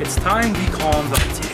It's time we calmed the